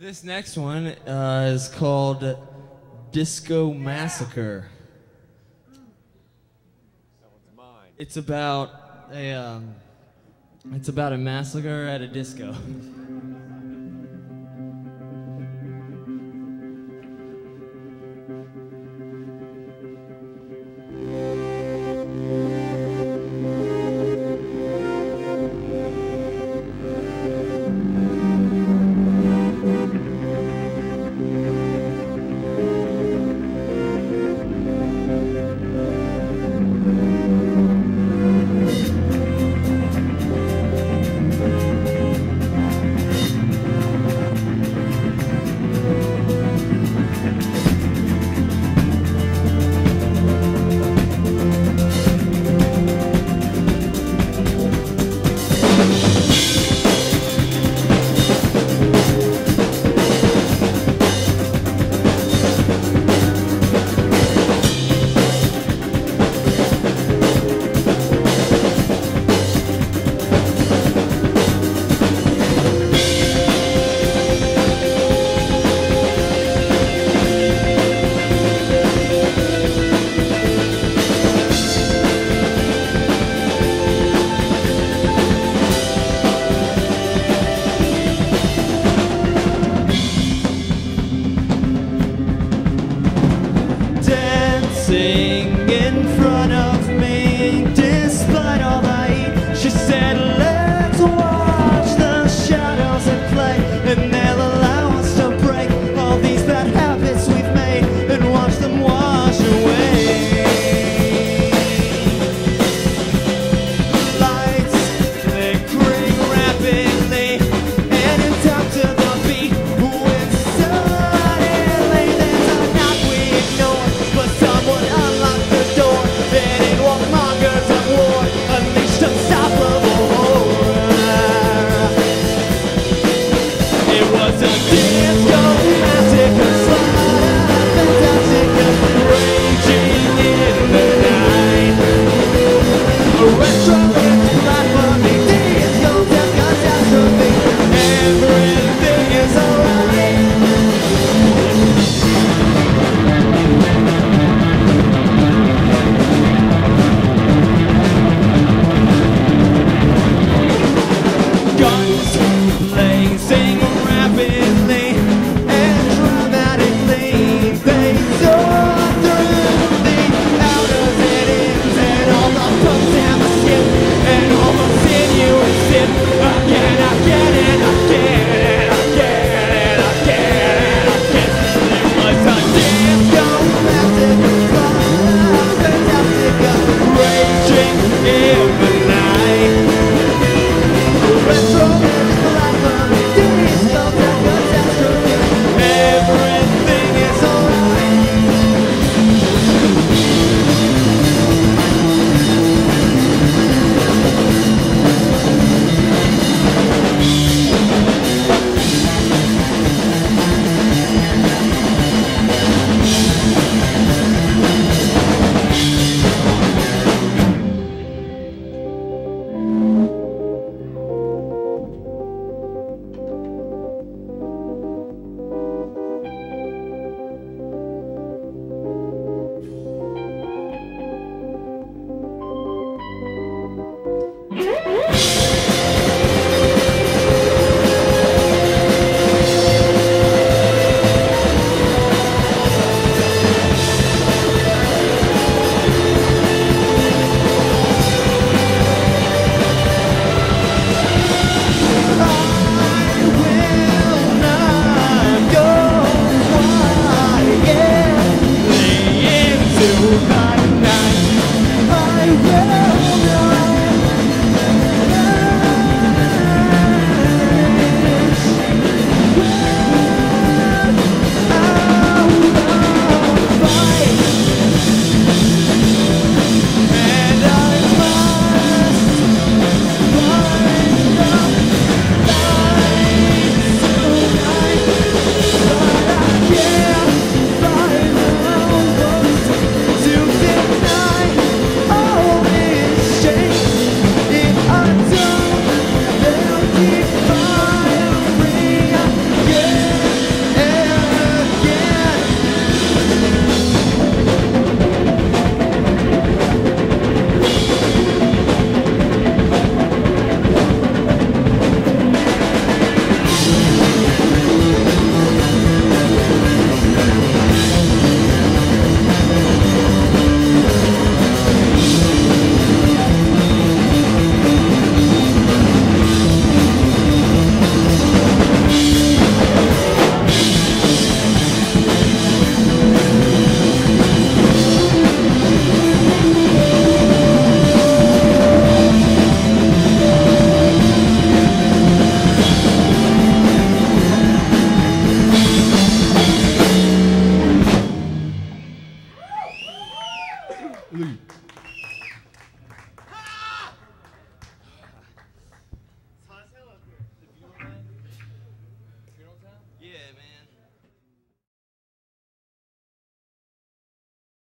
This next one uh, is called Disco Massacre. It's about a um, it's about a massacre at a disco. yeah.